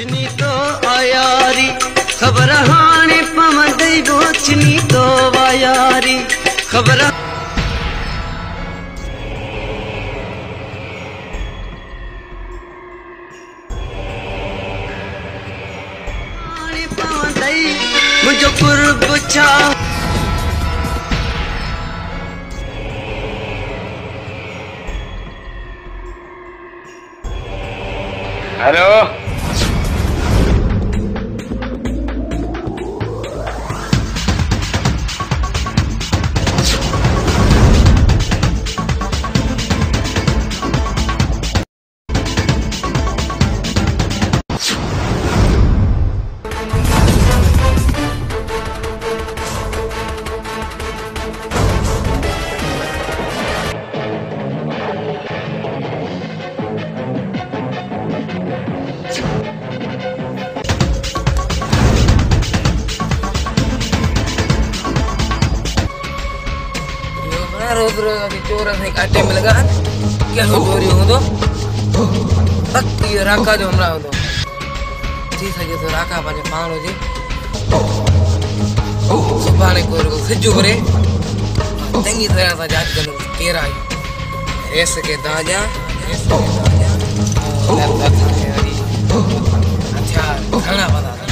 चिनी तो आयारी। खबर हाणे पवंदई वो चिनी तो वायारी खबर मुंहिंजो कुर्ब छा हेलो। रोज रोज अभी चोर असांखे काटे में लॻा कहिड़ो चोरी हूंदो पक इहो राका जो हमरा हूंदो थी सघे थो राका पंहिंजो पाण हुजे सुभाणे कोई रुगो सिज उभरे चङी तरह सां जाँच कंदो केरु आहे रेस खे दांजा, रेस खे दांजा। हथियार खणणा पवंदा